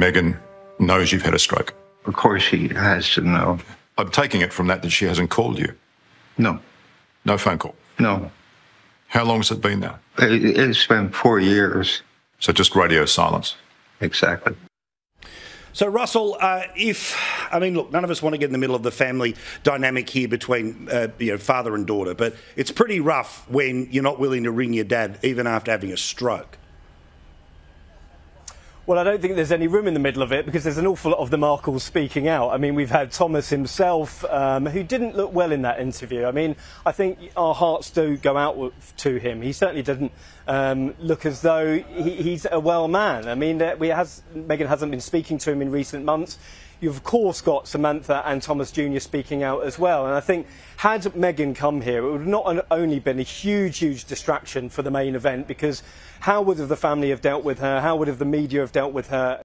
Meghan knows you've had a stroke. Of course, she has to know. I'm taking it from that that she hasn't called you. No, No phone call. no. How long has it been now? It, it's been four years. So just radio silence. Exactly. So, Russell, uh, if I mean, look, none of us want to get in the middle of the family dynamic here between uh, you know father and daughter, but it's pretty rough when you're not willing to ring your dad even after having a stroke. Well, I don't think there's any room in the middle of it because there's an awful lot of the Markles speaking out. I mean, we've had Thomas himself, um, who didn't look well in that interview. I mean, I think our hearts do go out to him. He certainly didn't um, look as though he, he's a well man. I mean, uh, we has, Meghan hasn't been speaking to him in recent months. You've, of course, got Samantha and Thomas Jr. speaking out as well. And I think, had Meghan come here, it would not only been a huge, huge distraction for the main event because how would have the family have dealt with her? How would have the media have dealt with her?